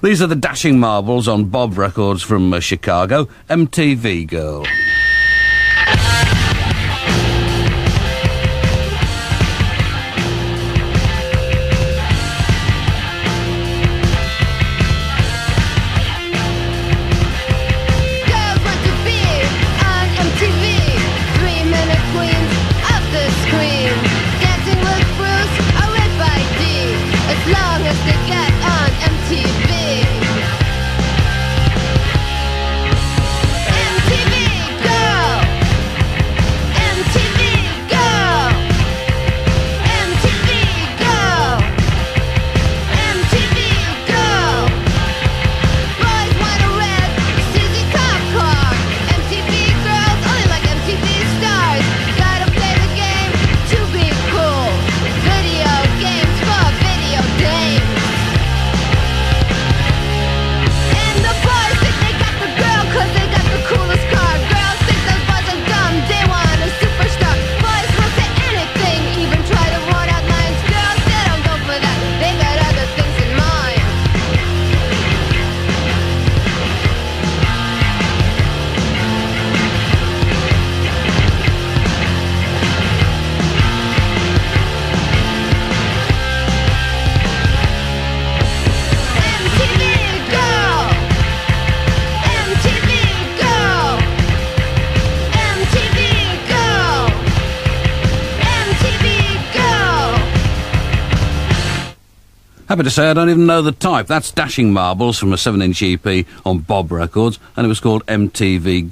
These are the dashing marbles on Bob records from uh, Chicago, MTV Girl. Happy to say I don't even know the type. That's Dashing Marbles from a 7 inch EP on Bob Records, and it was called MTV.